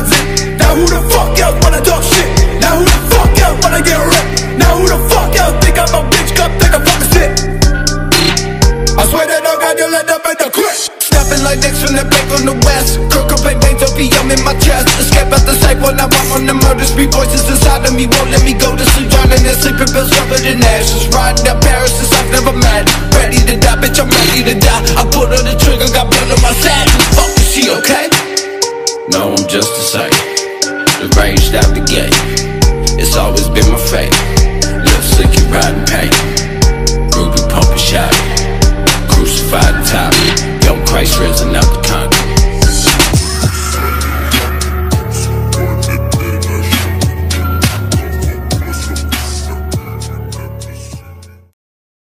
jobs at? Now who the fuck else wanna talk shit? Now who the fuck else wanna get ripped? Now who the fuck else think I'm a bitch? Come take a fucking shit? I swear that no God, you'll end up in the clip. Snapping like dicks from the back on the west. Crook up and veins, opium in my chest. Escape out the safe when I'm on the murder spree. Voices inside of me won't let me go to sleep. Drowning in sleeping pills covered in ashes. Riding up Paris since I've never met. Ready to die, bitch, I'm ready to die. I pulled on the trigger, got blood on my side. Fuck, is she okay? No, I'm just the same. The rage that the gate. It's always been my fate. Left sick and riding pain. Ruby pumping shot. Crucified top. Young Christ risen out the